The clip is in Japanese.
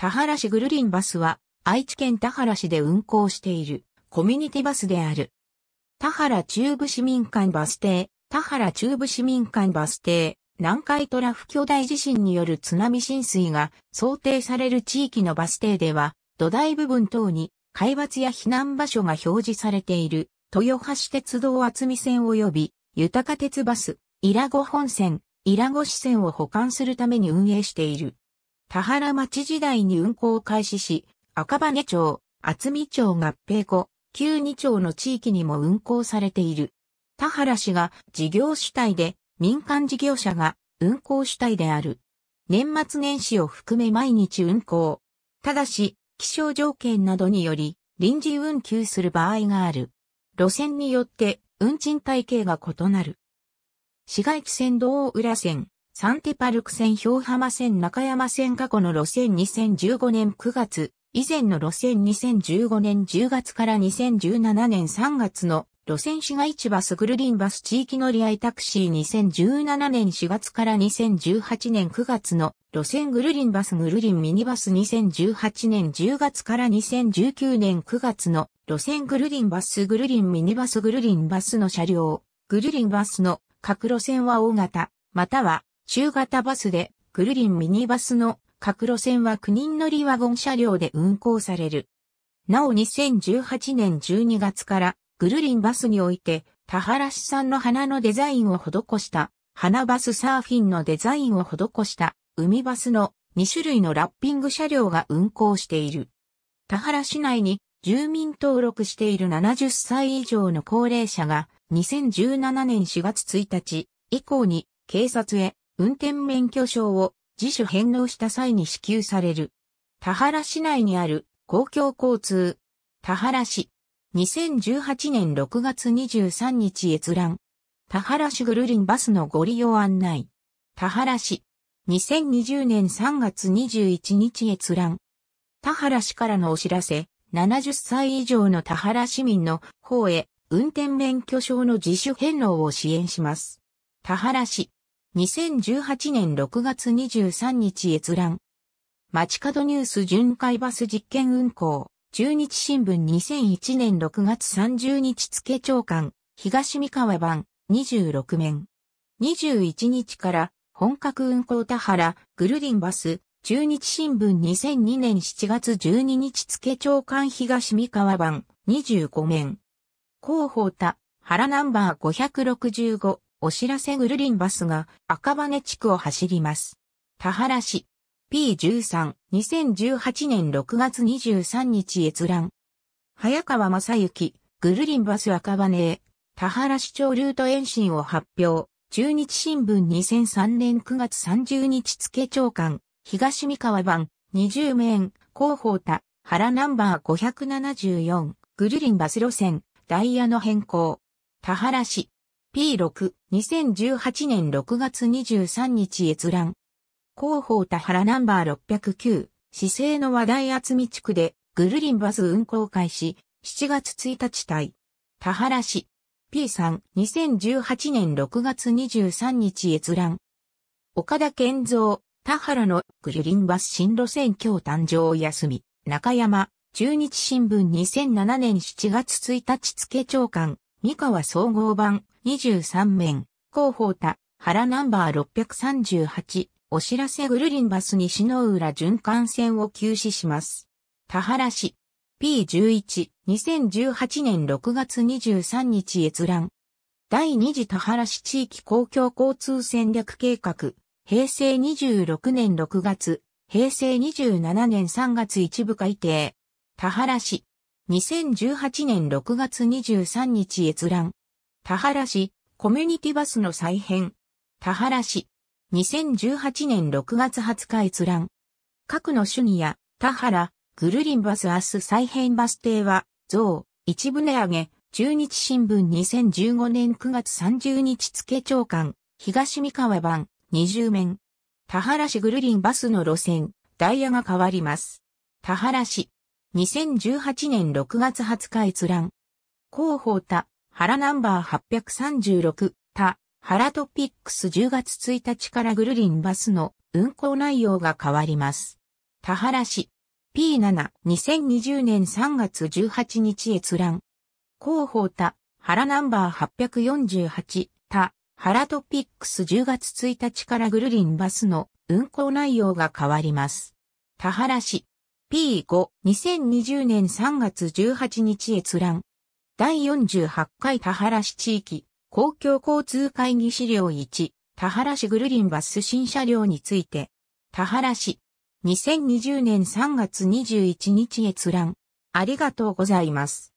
田原市ぐるりんバスは愛知県田原市で運行しているコミュニティバスである。田原中部市民館バス停、田原中部市民館バス停、南海トラフ巨大地震による津波浸水が想定される地域のバス停では、土台部分等に海抜や避難場所が表示されている、豊橋鉄道厚見線及び、豊鉄バス、伊良子本線、伊良子支線を保管するために運営している。田原町時代に運行を開始し、赤羽町、厚見町合併後、旧二町の地域にも運行されている。田原市が事業主体で、民間事業者が運行主体である。年末年始を含め毎日運行。ただし、気象条件などにより臨時運休する場合がある。路線によって運賃体系が異なる。市街地線道浦線、サンテパルク線氷浜線中山線過去の路線2015年9月、以前の路線2015年10月から2017年3月の路線市街地バスグルリンバス地域乗り合いタクシー2017年4月から2018年9月の路線グルリンバスグルリンミニバス2018年10月から2019年9月の路線グルリンバスグルリンミニバスグルリンバスの車両、グルリンバスの各路線は大型、または中型バスで、グルリンミニバスの各路線は9人乗りワゴン車両で運行される。なお2018年12月からグルリンバスにおいて田原市産の花のデザインを施した花バスサーフィンのデザインを施した海バスの2種類のラッピング車両が運行している。田原市内に住民登録している70歳以上の高齢者が2017年4月1日以降に警察へ運転免許証を自主返納した際に支給される。田原市内にある公共交通。田原市。2018年6月23日閲覧。田原市ぐるりんバスのご利用案内。田原市。2020年3月21日閲覧。田原市からのお知らせ、70歳以上の田原市民の方へ運転免許証の自主返納を支援します。田原市。2018年6月23日閲覧。街角ニュース巡回バス実験運行。中日新聞2001年6月30日付長官。東三河版26面。21日から本格運行田原、グルリンバス、中日新聞2002年7月12日付長官東三河版25面。広報田、原ナンバー565、お知らせグルリンバスが赤羽地区を走ります。田原市。P13、2018年6月23日閲覧。早川正幸、グルリンバス赤羽へ、田原市長ルート延伸を発表。中日新聞2003年9月30日付長官、東三河版、20面、広報田、原ナンバー574、グルリンバス路線、ダイヤの変更。田原市、P6、2018年6月23日閲覧。広報田原ナンバー609、市政の話題厚み地区で、グルリンバス運行開始、7月1日対。田原市、P3、2018年6月23日閲覧。岡田健三、田原のグルリンバス新路線今日誕生休み、中山、中日新聞2007年7月1日付長官、三河総合版23面、広報田、原ナンバー638、お知らせグルリンバス西の浦循環線を休止します。田原市、P11、2018年6月23日閲覧。第二次田原市地域公共交通戦略計画、平成26年6月、平成27年3月一部改定。田原市、2018年6月23日閲覧。田原市、コミュニティバスの再編。田原市、2018年6月20日閲覧。各の主義や、田原、グルリンバス明日再編バス停は、増、一部値上げ、中日新聞2015年9月30日付長官、東三河版、20面。田原市グルリンバスの路線、ダイヤが変わります。田原市、2018年6月20日閲覧。広報田、原ナンバー836、田、原トピックス10月1日からグルリンバスの運行内容が変わります。田原市。P7、2020年3月18日閲覧。広報田、原ナンバー848、田、原トピックス10月1日からグルリンバスの運行内容が変わります。田原市。P5、2020年3月18日閲覧。第48回田原市地域公共交通会議資料1、田原市グルリンバス新車両について、田原市、2020年3月21日閲覧。ありがとうございます。